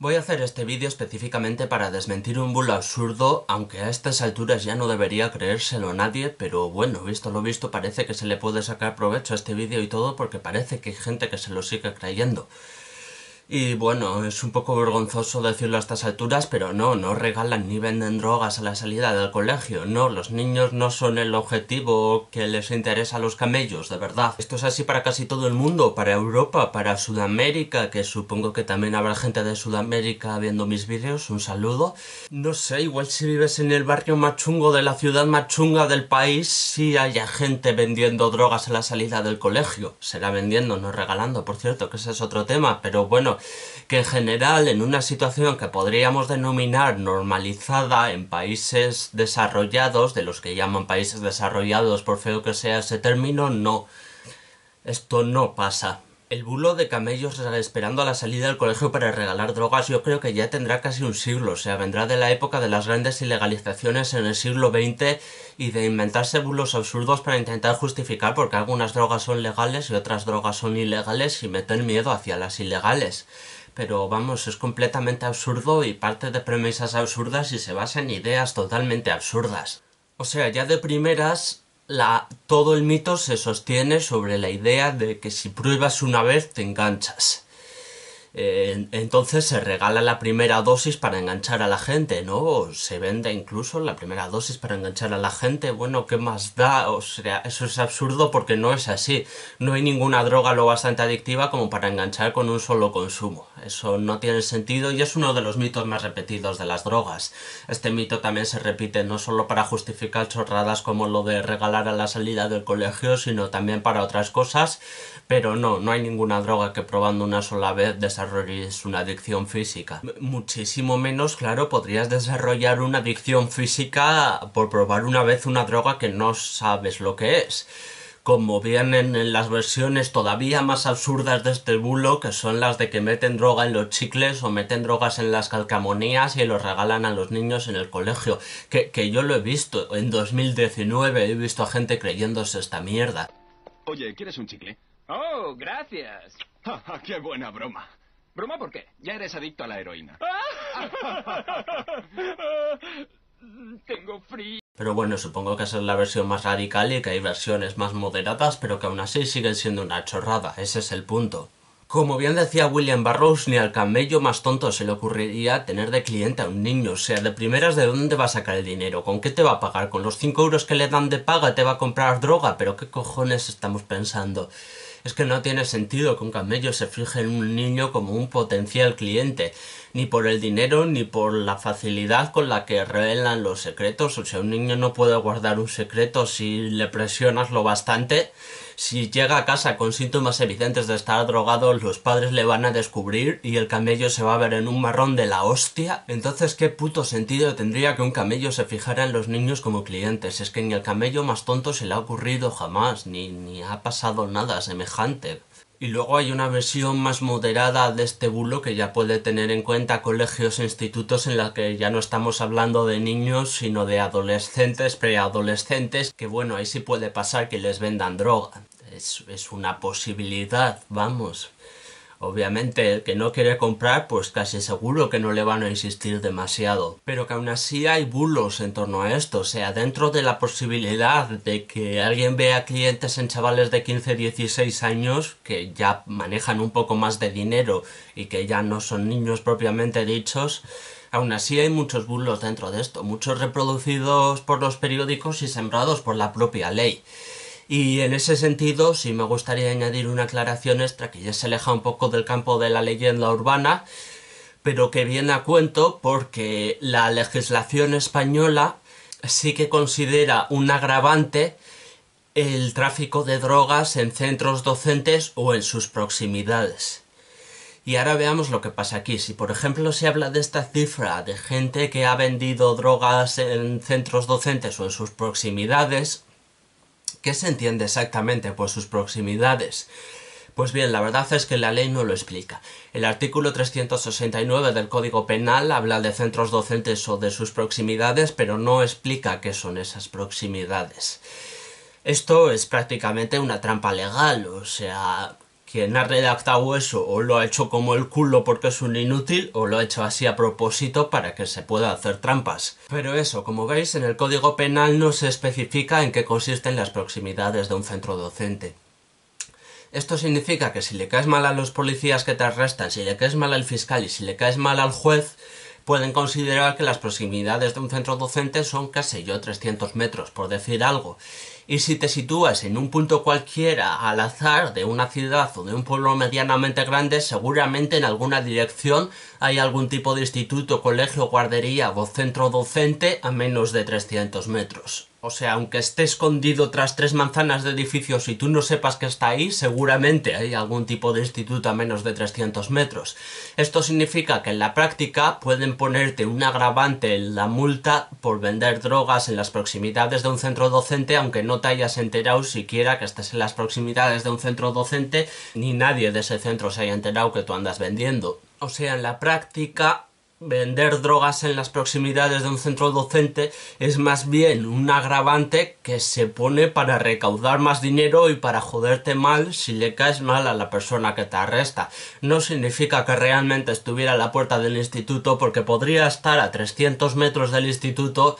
Voy a hacer este vídeo específicamente para desmentir un bulo absurdo, aunque a estas alturas ya no debería creérselo nadie, pero bueno, visto lo visto parece que se le puede sacar provecho a este vídeo y todo porque parece que hay gente que se lo sigue creyendo. Y bueno, es un poco vergonzoso decirlo a estas alturas, pero no, no regalan ni venden drogas a la salida del colegio. No, los niños no son el objetivo que les interesa a los camellos, de verdad. Esto es así para casi todo el mundo, para Europa, para Sudamérica, que supongo que también habrá gente de Sudamérica viendo mis vídeos, un saludo. No sé, igual si vives en el barrio más chungo de la ciudad más chunga del país, sí haya gente vendiendo drogas a la salida del colegio. Será vendiendo, no regalando, por cierto, que ese es otro tema, pero bueno, que en general en una situación que podríamos denominar normalizada en países desarrollados, de los que llaman países desarrollados por feo que sea ese término, no. Esto no pasa. El bulo de camellos esperando a la salida del colegio para regalar drogas yo creo que ya tendrá casi un siglo, o sea, vendrá de la época de las grandes ilegalizaciones en el siglo XX y de inventarse bulos absurdos para intentar justificar porque algunas drogas son legales y otras drogas son ilegales y meter miedo hacia las ilegales. Pero vamos, es completamente absurdo y parte de premisas absurdas y se basa en ideas totalmente absurdas. O sea, ya de primeras la, todo el mito se sostiene sobre la idea de que si pruebas una vez te enganchas. Entonces se regala la primera dosis para enganchar a la gente, ¿no? se vende incluso la primera dosis para enganchar a la gente. Bueno, ¿qué más da? O sea, eso es absurdo porque no es así. No hay ninguna droga lo bastante adictiva como para enganchar con un solo consumo. Eso no tiene sentido y es uno de los mitos más repetidos de las drogas. Este mito también se repite no solo para justificar chorradas como lo de regalar a la salida del colegio, sino también para otras cosas. Pero no, no hay ninguna droga que probando una sola vez desarrolle es una adicción física. Muchísimo menos, claro, podrías desarrollar una adicción física por probar una vez una droga que no sabes lo que es como vienen en las versiones todavía más absurdas de este bulo, que son las de que meten droga en los chicles o meten drogas en las calcamonías y los regalan a los niños en el colegio. Que, que yo lo he visto, en 2019 he visto a gente creyéndose esta mierda. Oye, ¿quieres un chicle? Oh, gracias. ¡Qué buena broma! ¿Broma por qué? Ya eres adicto a la heroína. Tengo frío. Pero bueno, supongo que esa es la versión más radical y que hay versiones más moderadas, pero que aún así siguen siendo una chorrada. Ese es el punto. Como bien decía William Burroughs, ni al camello más tonto se le ocurriría tener de cliente a un niño. O sea, de primeras, ¿de dónde va a sacar el dinero? ¿Con qué te va a pagar? ¿Con los 5 euros que le dan de paga te va a comprar droga? ¿Pero qué cojones estamos pensando? Es que no tiene sentido que un camello se fije en un niño como un potencial cliente, ni por el dinero ni por la facilidad con la que revelan los secretos. O sea, un niño no puede guardar un secreto si le presionas lo bastante si llega a casa con síntomas evidentes de estar drogado, los padres le van a descubrir y el camello se va a ver en un marrón de la hostia. Entonces, ¿qué puto sentido tendría que un camello se fijara en los niños como clientes? Es que ni el camello más tonto se le ha ocurrido jamás, ni, ni ha pasado nada semejante. Y luego hay una versión más moderada de este bulo que ya puede tener en cuenta colegios e institutos en la que ya no estamos hablando de niños sino de adolescentes, preadolescentes, que bueno, ahí sí puede pasar que les vendan droga. Es, es una posibilidad, vamos. Obviamente el que no quiere comprar pues casi seguro que no le van a insistir demasiado. Pero que aún así hay bulos en torno a esto. O sea, dentro de la posibilidad de que alguien vea clientes en chavales de 15-16 años que ya manejan un poco más de dinero y que ya no son niños propiamente dichos, Aún así hay muchos bulos dentro de esto, muchos reproducidos por los periódicos y sembrados por la propia ley. Y en ese sentido sí me gustaría añadir una aclaración extra que ya se aleja un poco del campo de la leyenda urbana, pero que viene a cuento porque la legislación española sí que considera un agravante el tráfico de drogas en centros docentes o en sus proximidades. Y ahora veamos lo que pasa aquí. Si por ejemplo se habla de esta cifra de gente que ha vendido drogas en centros docentes o en sus proximidades, ¿Qué se entiende exactamente por sus proximidades? Pues bien, la verdad es que la ley no lo explica. El artículo 369 del Código Penal habla de centros docentes o de sus proximidades, pero no explica qué son esas proximidades. Esto es prácticamente una trampa legal, o sea, quien ha redactado eso o lo ha hecho como el culo porque es un inútil o lo ha hecho así a propósito para que se pueda hacer trampas. Pero eso, como veis, en el Código Penal no se especifica en qué consisten las proximidades de un centro docente. Esto significa que si le caes mal a los policías que te arrestan, si le caes mal al fiscal y si le caes mal al juez, pueden considerar que las proximidades de un centro docente son, qué sé yo, 300 metros, por decir algo. Y si te sitúas en un punto cualquiera al azar de una ciudad o de un pueblo medianamente grande, seguramente en alguna dirección hay algún tipo de instituto, colegio, guardería o centro docente a menos de 300 metros. O sea, aunque esté escondido tras tres manzanas de edificios y tú no sepas que está ahí, seguramente hay algún tipo de instituto a menos de 300 metros. Esto significa que en la práctica pueden ponerte un agravante en la multa por vender drogas en las proximidades de un centro docente, aunque no te hayas enterado siquiera que estés en las proximidades de un centro docente, ni nadie de ese centro se haya enterado que tú andas vendiendo. O sea, en la práctica vender drogas en las proximidades de un centro docente es más bien un agravante que se pone para recaudar más dinero y para joderte mal si le caes mal a la persona que te arresta. No significa que realmente estuviera a la puerta del instituto porque podría estar a 300 metros del instituto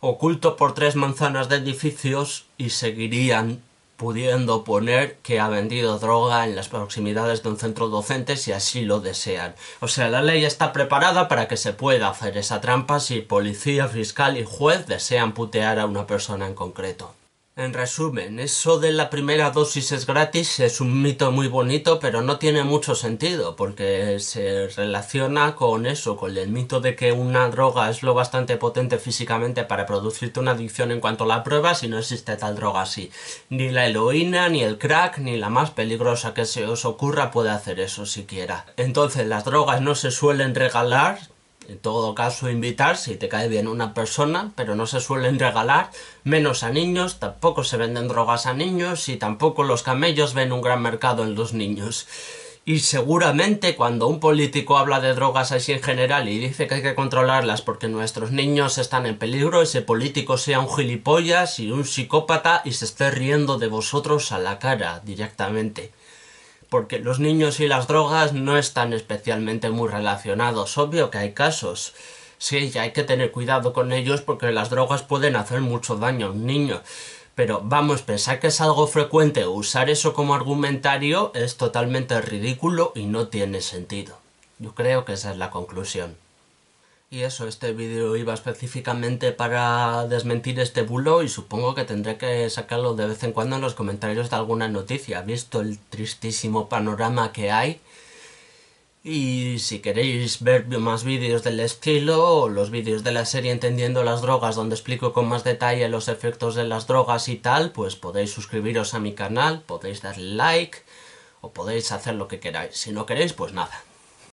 oculto por tres manzanas de edificios y seguirían pudiendo poner que ha vendido droga en las proximidades de un centro docente si así lo desean. O sea, la ley está preparada para que se pueda hacer esa trampa si policía, fiscal y juez desean putear a una persona en concreto. En resumen, eso de la primera dosis es gratis es un mito muy bonito, pero no tiene mucho sentido, porque se relaciona con eso, con el mito de que una droga es lo bastante potente físicamente para producirte una adicción en cuanto la pruebas y no existe tal droga así. Ni la heroína, ni el crack, ni la más peligrosa que se os ocurra puede hacer eso siquiera. Entonces las drogas no se suelen regalar, en todo caso, invitar si te cae bien una persona, pero no se suelen regalar, menos a niños, tampoco se venden drogas a niños y tampoco los camellos ven un gran mercado en los niños. Y seguramente cuando un político habla de drogas así en general y dice que hay que controlarlas porque nuestros niños están en peligro, ese político sea un gilipollas y un psicópata y se esté riendo de vosotros a la cara directamente porque los niños y las drogas no están especialmente muy relacionados. Obvio que hay casos. Sí, hay que tener cuidado con ellos porque las drogas pueden hacer mucho daño a un niño. Pero vamos, pensar que es algo frecuente usar eso como argumentario es totalmente ridículo y no tiene sentido. Yo creo que esa es la conclusión. Y eso, este vídeo iba específicamente para desmentir este bulo y supongo que tendré que sacarlo de vez en cuando en los comentarios de alguna noticia, visto el tristísimo panorama que hay. Y si queréis ver más vídeos del estilo, o los vídeos de la serie Entendiendo las drogas, donde explico con más detalle los efectos de las drogas y tal, pues podéis suscribiros a mi canal, podéis darle like, o podéis hacer lo que queráis. Si no queréis, pues nada.